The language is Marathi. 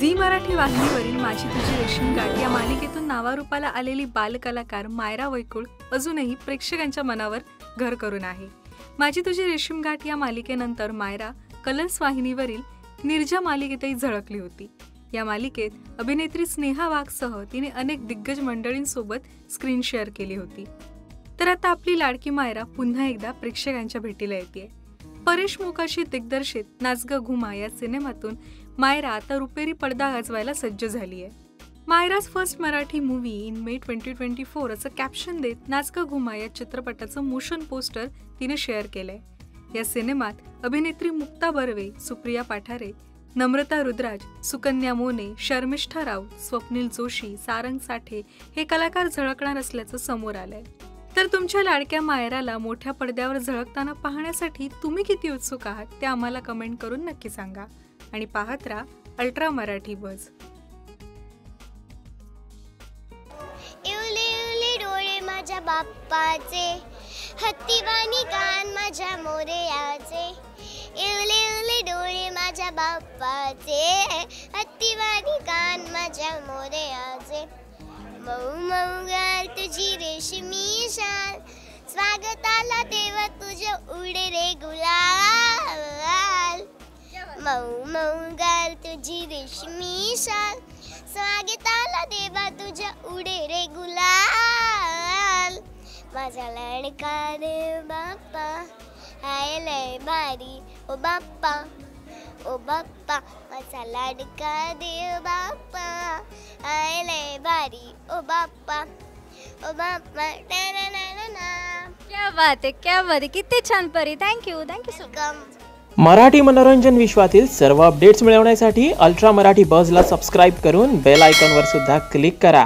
झी मराठी वाहिनीवरील माझी तुझी रेशीम गाठ या मालिकेतून नावारूपाला आलेली बालकलाकार मायरा वैकुळ अजूनही प्रेक्षकांच्या मनावर घर करून आहे. माझी तुझी रेशीम गाठ या मालिकेनंतर मायरा कलर्स वाहिनीवरील निर्जा मालिकेतही झळकली होती. या मालिकेत अभिनेत्री स्नेहा वाघसह तिने अनेक दिग्गज मंडळींसोबत स्क्रीन शेअर केली होती. तर आता आपली लाडकी मायरा पुन्हा एकदा प्रेक्षकांच्या भेटीला येते परेश मोकाशी दिग्दर्शित नाचग घुमा या सिनेमातून मायरा आता रुपेरी पडदा गाजवायला सज्ज झाली आहे मायराज first Marathi movie in May twenty twenty four असं कॅप्शन देत नाचग घुमा या चित्रपटाचं मोशन पोस्टर तिने शेअर केलंय. या सिनेमात अभिनेत्री मुक्ता बर्वे सुप्रिया पाठारे नम्रता रुद्राज सुकन्या मोने शर्मिष्ठा राव स्वप्नील जोशी सारंग साठे हे कलाकार झळकणार असल्याचं समोर आलंय. तर तुमच्या लाडक्या मायराला मोठ्या पडद्यावर झळकताना पाहण्यासाठी तुम्ही किती उत्सुक आहात ते आम्हाला कमेंट करून नक्की सांगा. आणि पाहत राहा अल्ट्रा मराठी बज. इवले इवले डोळे माझ्या बाप्पाचे हत्तीवाणी कान माझ्या मोरयाचे. इवले इवले डोळे माझ्या बाप्पाचे हत्तीवाणी कान माझ्या मोरयाचे. मऊ मऊ गाल तुझी रेशमी स्वागताला देवा तुझ्या उडे रे गुलाल. मऊ मऊ गाल तुझी रेशमी शाल. स्वागताला देवा तुझ्या उडे रे गुलाल. माझा लाडका देव बाप्पा. हाय लय भारी. ओ बाप्पा. ओ बाप्पा. माझा लाडका देव बाप्पा. हाय लय भारी. ओ बाप्पा. ओ बाप्पा. ना ना बात आहे क्या बात आहे किती छान परी. Thank you thank you so कम मराठी मनोरंजन विश्वातील सर्व अपडेट्स मिळवण्यासाठी अल्ट्रा मराठी बजला सबस्क्राईब करून बेल आयकॉनवर सुद्धा क्लिक करा.